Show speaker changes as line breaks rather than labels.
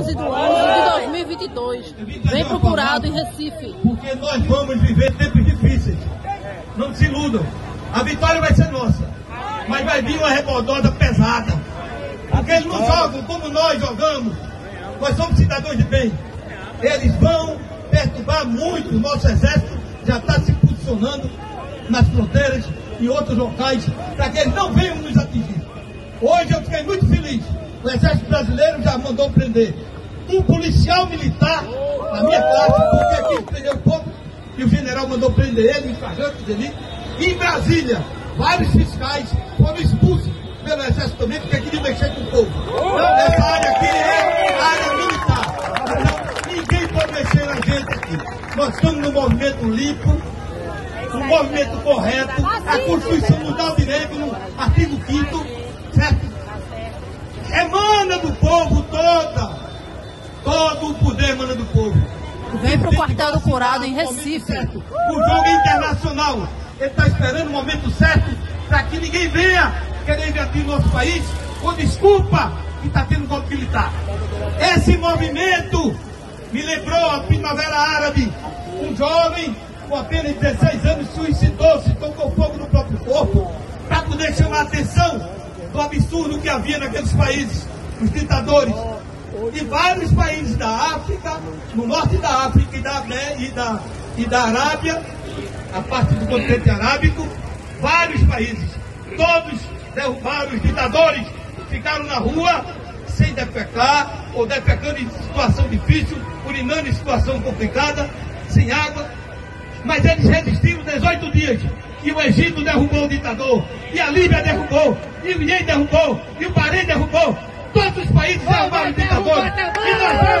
12 do ano de 2022. Vem procurado em Recife.
Porque nós vamos viver tempos difíceis. Não se iludam. A vitória vai ser nossa. Mas vai vir uma rebordosa pesada. Porque eles não jogam como nós jogamos. Nós somos cidadãos de bem. Eles vão perturbar muito o nosso exército. Já está se posicionando nas fronteiras e outros locais para que eles não venham nos atingir. Hoje eu fiquei muito feliz. O Exército Brasileiro já mandou prender um policial militar na minha classe, porque aqui prendeu pouco, e o general mandou prender ele em flagrante delito. Em Brasília, vários fiscais foram expulsos pelo Exército também, porque queriam mexer com o povo. Essa área aqui é área militar. Então, ninguém pode mexer na gente aqui. Nós estamos num movimento limpo, um movimento correto. A Constituição nos dá direito, no artigo 5 certo? Emana do povo toda. Todo o poder emana do povo.
Vem pro quartel do curado em Recife.
O jogo é internacional. Ele está esperando o momento certo para que ninguém venha querer invadir nosso país com desculpa que está tendo golpe militar. Esse movimento me lembrou a Primavera Árabe. Um jovem com apenas 16 anos suicidou-se, tocou fogo no próprio corpo para poder chamar a atenção do absurdo que havia naqueles países, os ditadores. E vários países da África, no norte da África e da, e da, e da Arábia, a parte do continente arábico, vários países, todos derrubaram os ditadores, ficaram na rua sem defecar, ou defecando em situação difícil, urinando em situação complicada, sem água. Mas eles resistiram 18 dias. E o Egito derrubou o ditador, e a Líbia derrubou, e o Iêmen derrubou, e o Bahrein derrubou. Todos os países derrubaram o ditador. Yeah.